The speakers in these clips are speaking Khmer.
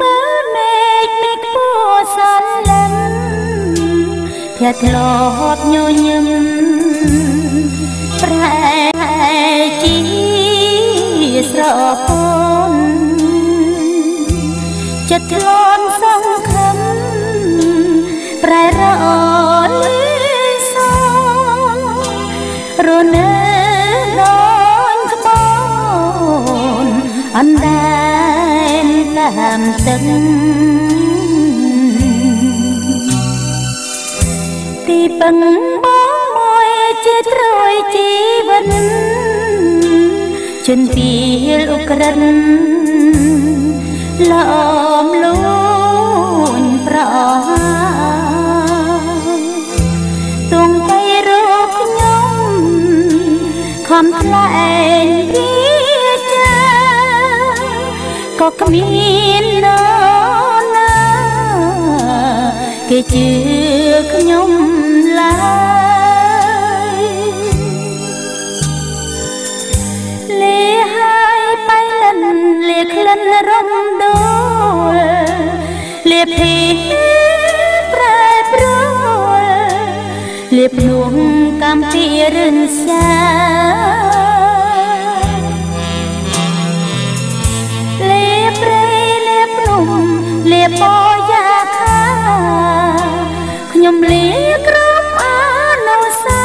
មើលមេឃមេឃពួសលឹមភ្លាត់លហត់ញញឹមប្រែជីស្រពនចិត្តធ្លន់សង្ឃឹមប្រែរអលីសងរនៅដងក្បូនអណ្ដា នតាមទឹកទីពឹងបងមួយជាត្រួយជីវិតជន់ពីលអុក្រិនលំលូនប្រទុំទៅរកខ្ញុំខំថ្លែង គ្មាននរណាគេជឿខ្ញុំឡើយលេហើយបៃលិនលេក្លិនរំដូលលេភីប្រែប្រួលលេភ្នួងកម្មពីរិនសា លេបយ៉ាខាខ្ញុំលេក្រំអានុសា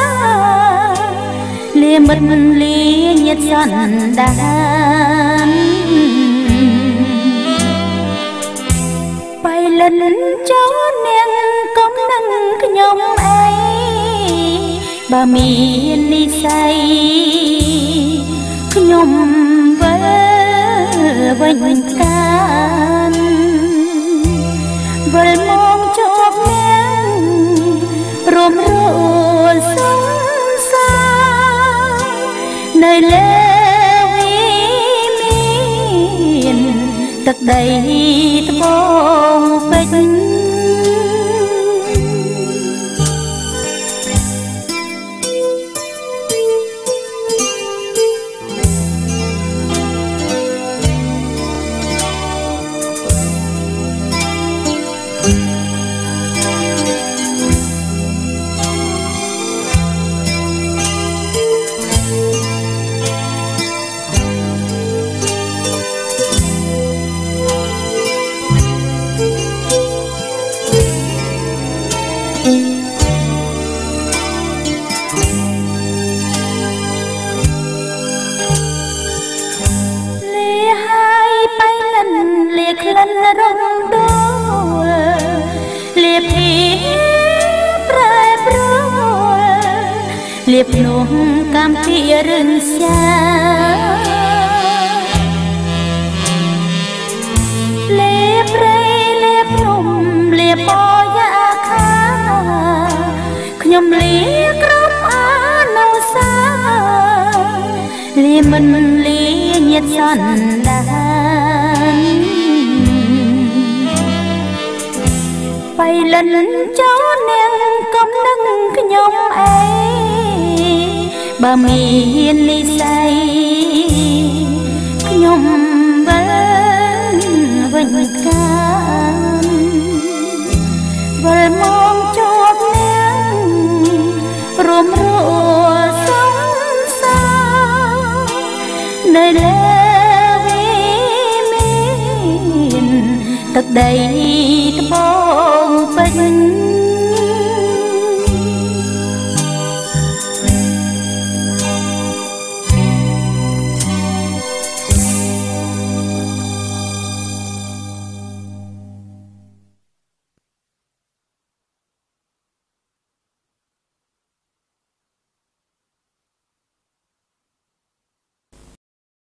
លេមិត្តមិនលេញាតសន្តានបៃលិនចូលនាងកុំនឹងខ្ញុំអីបើមាននិស័យខ្ញុំវិលវិញកា នៅលើវិមានទឹកដីត្បូងពេជ្រ ភ្នំកម្មពីរិនសាលាព្រៃលាភ្នំលាបយ៉ាខាខ្ញុំលាក្រុមអានុសាលាមិនលាញាតសន្តានបៃលិនចូលនាងកុំនឹងខ្ញុំអី បើមាននិស័យខ្ញុំវិលវិញកានវិលមកជួបនាងរួមរួសង្សារនៅលើវិមានទឹកដីត្បូងពេជ្រ